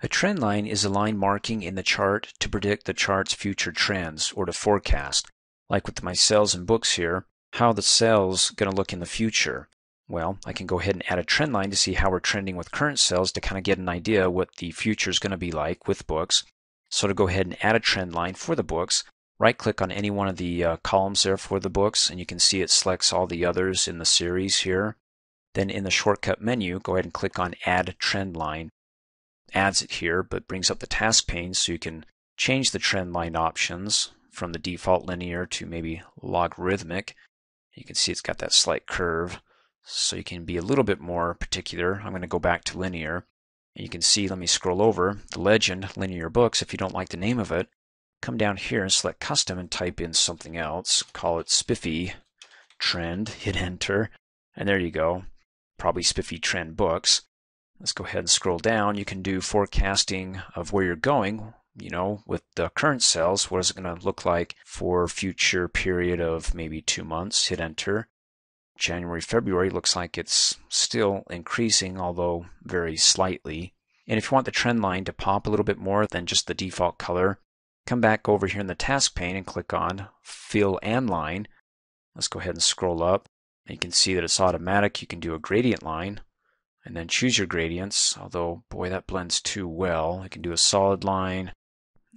A trend line is a line marking in the chart to predict the chart's future trends or to forecast, like with my sales and books here, how the sales going to look in the future. Well, I can go ahead and add a trend line to see how we're trending with current sales to kind of get an idea what the future is going to be like with books. So to go ahead and add a trend line for the books, right click on any one of the uh, columns there for the books and you can see it selects all the others in the series here. Then in the shortcut menu, go ahead and click on add trend line. Adds it here, but brings up the task pane so you can change the trend line options from the default linear to maybe logarithmic. You can see it's got that slight curve. So you can be a little bit more particular. I'm going to go back to linear. And you can see, let me scroll over, the legend, linear books, if you don't like the name of it, come down here and select custom and type in something else. Call it spiffy trend, hit enter, and there you go. Probably spiffy trend books. Let's go ahead and scroll down. You can do forecasting of where you're going, you know, with the current sales. What is it going to look like for future period of maybe two months? Hit enter. January, February looks like it's still increasing, although very slightly. And if you want the trend line to pop a little bit more than just the default color, come back over here in the task pane and click on Fill and Line. Let's go ahead and scroll up. And you can see that it's automatic. You can do a gradient line and then choose your gradients, although, boy, that blends too well. You can do a solid line,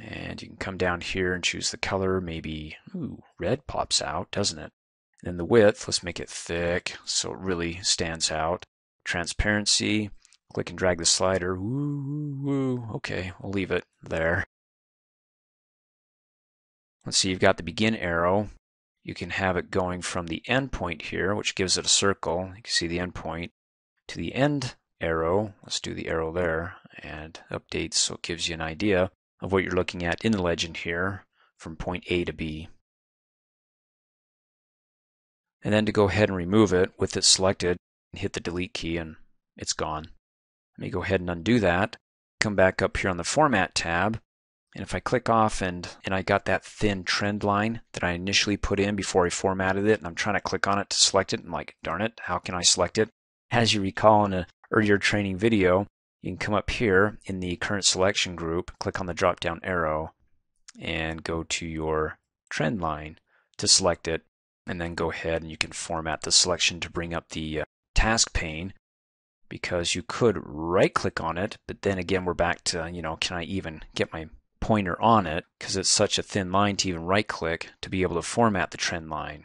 and you can come down here and choose the color. Maybe, ooh, red pops out, doesn't it? And then the width, let's make it thick so it really stands out. Transparency, click and drag the slider. Woo, woo, Okay, we'll leave it there. Let's see, you've got the begin arrow. You can have it going from the end point here, which gives it a circle. You can see the end point to the end arrow. Let's do the arrow there and updates so it gives you an idea of what you're looking at in the legend here from point A to B and then to go ahead and remove it with it selected, hit the delete key and it's gone. Let me go ahead and undo that. Come back up here on the Format tab, and if I click off and, and I got that thin trend line that I initially put in before I formatted it, and I'm trying to click on it to select it, I'm like, darn it, how can I select it? As you recall in an earlier training video, you can come up here in the current selection group, click on the drop down arrow, and go to your trend line to select it and then go ahead and you can format the selection to bring up the uh, task pane because you could right click on it but then again we're back to you know can I even get my pointer on it because it's such a thin line to even right click to be able to format the trend line.